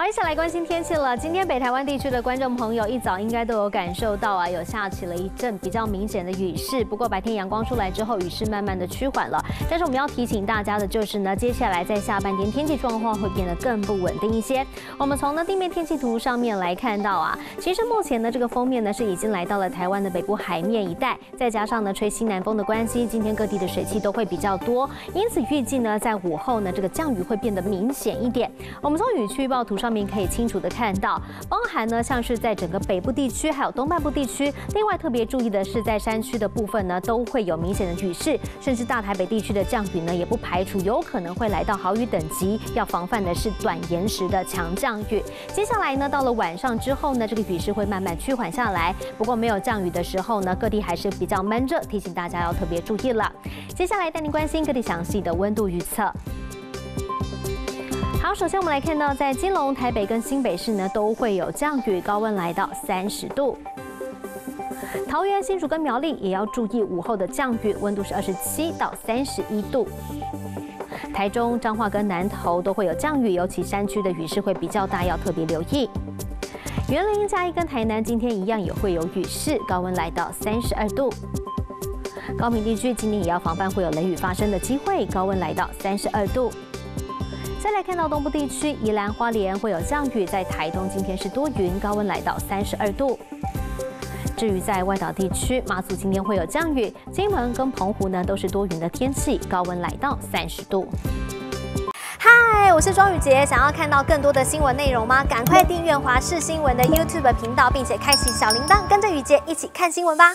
好一起来关心天气了。今天北台湾地区的观众朋友一早应该都有感受到啊，有下起了一阵比较明显的雨势。不过白天阳光出来之后，雨势慢慢的趋缓了。但是我们要提醒大家的就是呢，接下来在下半天天气状况会变得更不稳定一些。我们从呢地面天气图上面来看到啊，其实目前呢这个封面呢是已经来到了台湾的北部海面一带，再加上呢吹西南风的关系，今天各地的水汽都会比较多，因此预计呢在午后呢这个降雨会变得明显一点。我们从雨区预报图上面可以清楚的看到，包含呢像是在整个北部地区，还有东半部地区。另外特别注意的是，在山区的部分呢，都会有明显的雨势，甚至大台北地区的降雨呢，也不排除有可能会来到豪雨等级。要防范的是短延时的强降雨。接下来呢，到了晚上之后呢，这个雨势会慢慢趋缓下来。不过没有降雨的时候呢，各地还是比较闷热，提醒大家要特别注意了。接下来带您关心各地详细的温度预测。好，首先我们来看到，在金龙、台北跟新北市呢，都会有降雨，高温来到三十度。桃园、新竹跟苗栗也要注意午后的降雨，温度是二十七到三十一度。台中、彰化跟南投都会有降雨，尤其山区的雨势会比较大，要特别留意。园林、嘉义跟台南今天一样也会有雨势，高温来到三十二度。高平地区今天也要防范会有雷雨发生的机会，高温来到三十二度。再来看到东部地区，宜兰花莲会有降雨，在台东今天是多云，高温来到三十二度。至于在外岛地区，马祖今天会有降雨，金门跟澎湖呢都是多云的天气，高温来到三十度。嗨，我是庄宇杰，想要看到更多的新闻内容吗？赶快订阅华视新闻的 YouTube 频道，并且开启小铃铛，跟着宇杰一起看新闻吧。